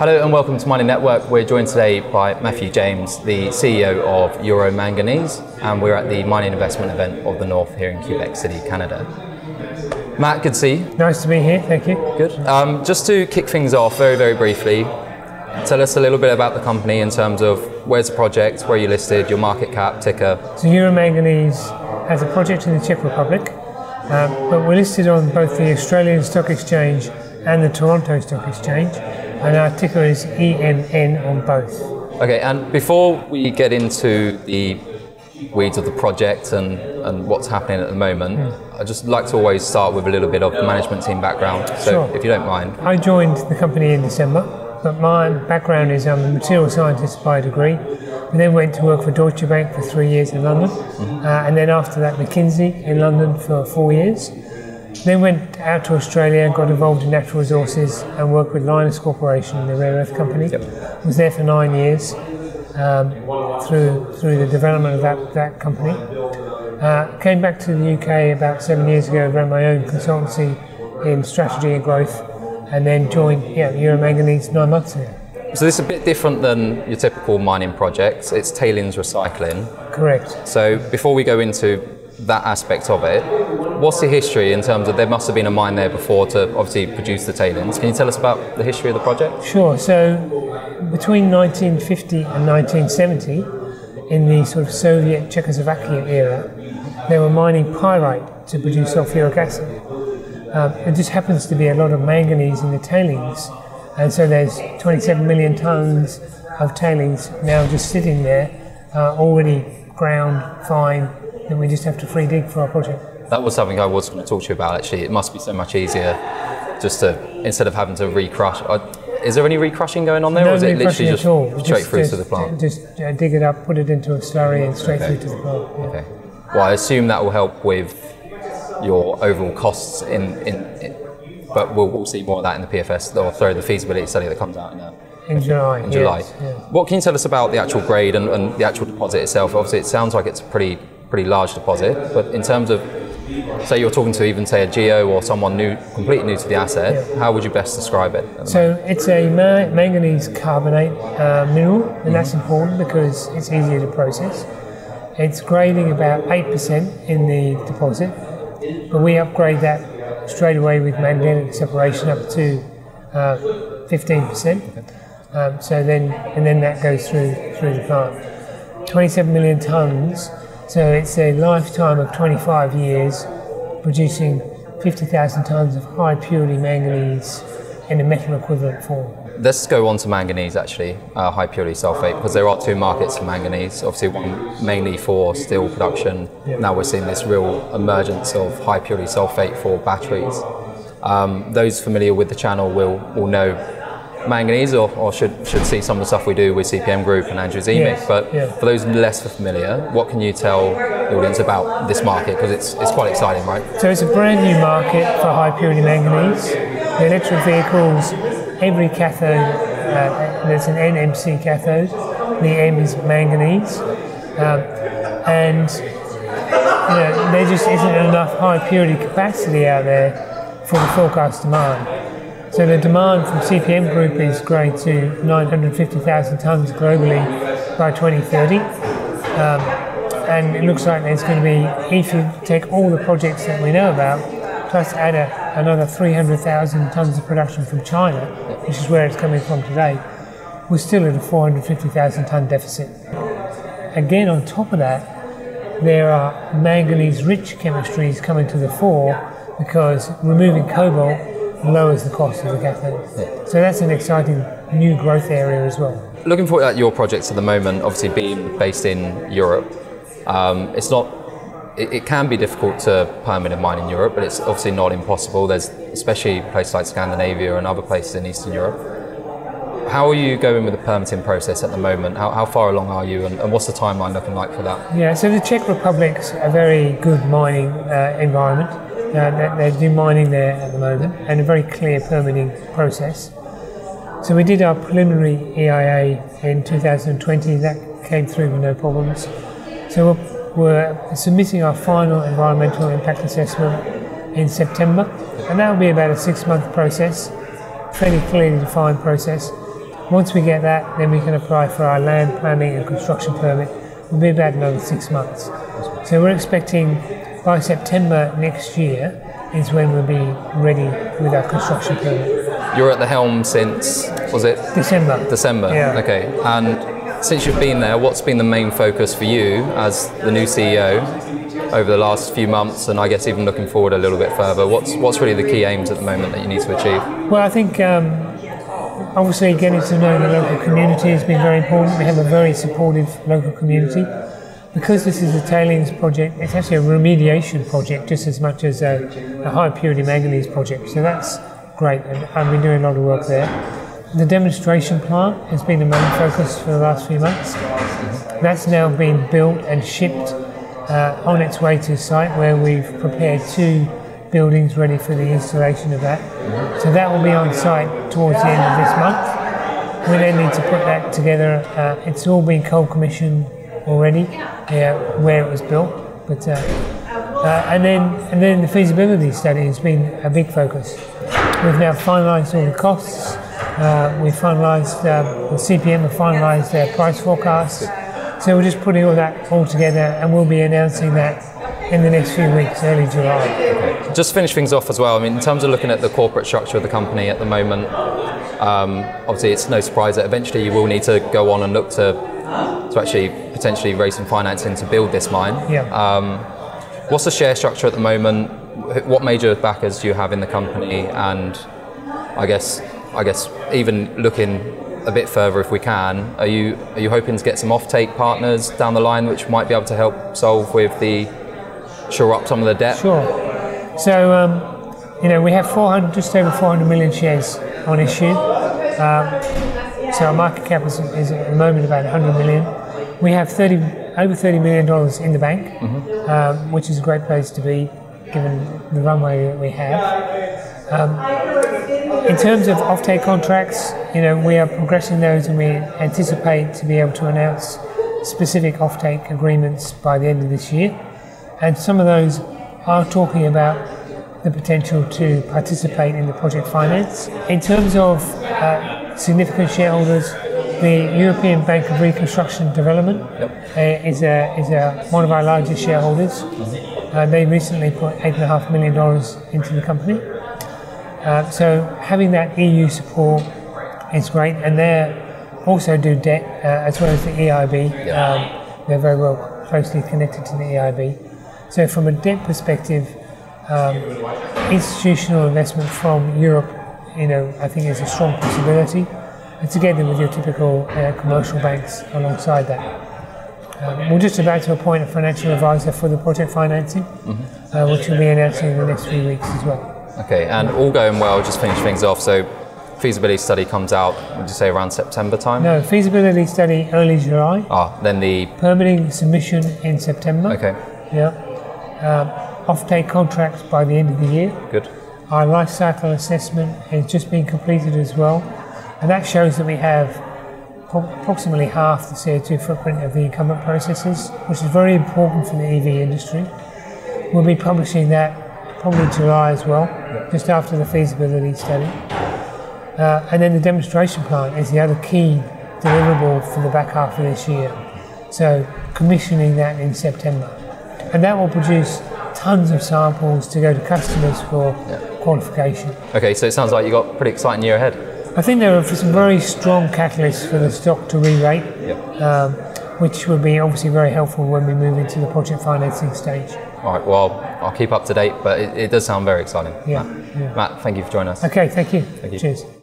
Hello and welcome to Mining Network. We're joined today by Matthew James, the CEO of Euro Manganese, and we're at the mining investment event of the North here in Quebec City, Canada. Matt, good to see you. Nice to be here, thank you. Good. Um, just to kick things off very, very briefly, tell us a little bit about the company in terms of where's the project, where you listed, your market cap, ticker. So Euro Manganese has a project in the Czech Republic, um, but we're listed on both the Australian Stock Exchange and the Toronto Stock Exchange and our ticker is EMN on both. Okay, and before we get into the weeds of the project and, and what's happening at the moment, mm. I'd just like to always start with a little bit of the management team background. So, sure. if you don't mind. I joined the company in December, but my background is I'm a material scientist by degree. I then went to work for Deutsche Bank for three years in London, mm-hmm. uh, and then after that, McKinsey in London for four years. Then went out to Australia, got involved in natural resources, and worked with Lynas Corporation, the rare earth company. Yep. Was there for nine years um, through through the development of that that company. Uh, came back to the UK about seven years ago, ran my own consultancy in strategy and growth, and then joined yeah, Euro Manganese nine months ago. So this is a bit different than your typical mining project. It's tailings recycling. Correct. So before we go into that aspect of it. What's the history in terms of there must have been a mine there before to obviously produce the tailings? Can you tell us about the history of the project? Sure. So between 1950 and 1970, in the sort of Soviet Czechoslovakian era, they were mining pyrite to produce sulfuric acid. Um, it just happens to be a lot of manganese in the tailings, and so there's 27 million tons of tailings now just sitting there, uh, already ground fine then we just have to free dig for our project. That was something I was going to talk to you about actually. It must be so much easier just to, instead of having to recrush. Uh, is there any recrushing going on there, no or is it literally just straight just, through just, to the plant? Just uh, dig it up, put it into a slurry, and straight okay. through to the plant. Yeah. Okay. Well, I assume that will help with your overall costs in, in, in but we'll, we'll, see more of that in the PFS or through the feasibility study that comes out in, uh, in July. In July. Yes, yeah. What can you tell us about the actual grade and, and the actual deposit itself? Obviously, it sounds like it's a pretty pretty large deposit. But in terms of, say, you're talking to even say a geo or someone new, completely new to the asset, yeah. how would you best describe it? So it's a ma- manganese carbonate uh, mineral, and mm-hmm. that's important because it's easier to process. It's grading about eight percent in the deposit, but we upgrade that straight away with magnetic separation up to uh, fifteen uh, percent. Um, so then, and then that goes through through the plant. 27 million tons so it's a lifetime of 25 years producing 50,000 tonnes of high purity manganese in a metal equivalent form. Let's go on to manganese actually, uh, high purity sulfate, because there are two markets for manganese. Obviously, one mainly for steel production. Now we're seeing this real emergence of high purity sulfate for batteries. Um, those familiar with the channel will, will know manganese or, or, should, should see some of the stuff we do with CPM Group and Andrew Zemek. Yes, but yeah. for those less familiar, what can you tell the audience about this market? Because it's, it's quite exciting, right? So it's a brand new market for high purity manganese. The electric vehicles, every cathode, uh, there's an NMC cathode. The M is manganese. Um, and you know, there just isn't enough high purity capacity out there for the forecast demand. So the demand from CPM Group is growing to 950,000 tonnes globally by 2030. Um, and it looks like there's going to be, if you take all the projects that we know about, plus add a, another 300,000 tonnes of production from China, which is where it's coming from today, we're still at a 450,000 tonne deficit. Again, on top of that, there are manganese rich chemistries coming to the fore because removing cobalt lowers the cost of the cathode. Yeah. So that's an exciting new growth area as well. Looking forward at your projects at the moment, obviously being based in Europe, um, it's not. It, it, can be difficult to permit a mine in Europe, but it's obviously not impossible. There's especially places like Scandinavia and other places in Eastern Europe. How are you going with the permitting process at the moment? How, how far along are you, and, and, what's the timeline looking like for that? Yeah, so the Czech Republic's a very good mining uh, environment. Uh, they, do mining there at the moment and a very clear permitting process. So we did our preliminary EIA in 2020, that came through with no problems. So we're, submitting our final environmental impact assessment in September, and that will be about a six month process, fairly clearly defined process. Once we get that, then we can apply for our land planning and construction permit. It'll be about another six months. So we're expecting by September next year is when we'll be ready with our construction permit. You're at the helm since, was it December. December? Yeah. Okay. And since you've been there, what's been the main focus for you as the new CEO over the last few months, and I guess even looking forward a little bit further? What's what's really the key aims at the moment that you need to achieve? Well, I think um, obviously getting to know the local community has been very important. We have a very supportive local community. Because this is a tailings project, it's actually a remediation project just as much as a, a high purity manganese project. So that's great, and I've been doing a lot of work there. The demonstration plant has been the main focus for the last few months. That's now been built and shipped uh, on its way to site where we've prepared two buildings ready for the installation of that. So that will be on site towards the end of this month. We then need to put that together. Uh, it's all been cold commissioned already, uh, where it was built. But uh, uh, and then and then the feasibility study has been a big focus. We've now finalised all the costs. Uh, we finalised uh, the CPM have finalised their price forecasts. So we're just putting all that all together, and we'll be announcing that in the next few weeks, early July. Just to finish things off as well. I mean, in terms of looking at the corporate structure of the company at the moment, um, obviously it's no surprise that eventually you will need to go on and look to to actually potentially raise some financing to build this mine. Yeah. Um, what's the share structure at the moment? What major backers do you have in the company? And I guess, I guess even looking a bit further, if we can, are you are you hoping to get some offtake partners down the line, which might be able to help solve with the shore up some of the debt? Sure. So, um, you know, we have 400, just over 400 million shares on issue. Um, so our market cap is, is at the moment about 100 million. We have 30, over 30 million dollars in the bank, um, which is a great place to be given the runway that we have. Um, in terms of offtake contracts, you know, we are progressing those and we anticipate to be able to announce specific offtake agreements by the end of this year. And some of those are talking about the potential to participate in the project finance. In terms of uh, significant shareholders, the European Bank of Reconstruction and Development uh, is, a, is a, one of our largest shareholders. Uh, they recently put $8.5 million into the company. Uh, so having that EU support is great, and they also do debt uh, as well as the EIB. Um, they're very well closely connected to the EIB. So from a debt perspective, um, institutional investment from Europe, you know, I think is a strong possibility, together with your typical uh, commercial banks alongside that. Um, we're just about to appoint a financial advisor for the project financing, uh, which we'll be announcing in the next few weeks as well. Okay, and all going well, just finish things off. So, feasibility study comes out, would you say around September time? No, feasibility study early July, Ah, then the. permitting submission in September. Okay, Yeah. Um, offtake contracts by the end of the year. good. Our life cycle assessment has just been completed as well, and that shows that we have approximately half the CO2 footprint of the incumbent processes, which is very important for the EV industry. We'll be publishing that probably July as well, just after the feasibility study. Uh, and then the demonstration plant is the other key deliverable for the back half of this year. So commissioning that in September. And that will produce tons of samples to go to customers for qualification. Okay, so it sounds like you've got a pretty exciting year ahead. I think there are some very strong catalysts for the stock to re-rate, Yep. um, which would be obviously very helpful when we move into the project financing stage. All right, well, I'll keep up to date, but it, it does sound very exciting. Yeah, Matt, yeah. Matt, thank you for joining us. Okay, thank you. Thank you. Cheers.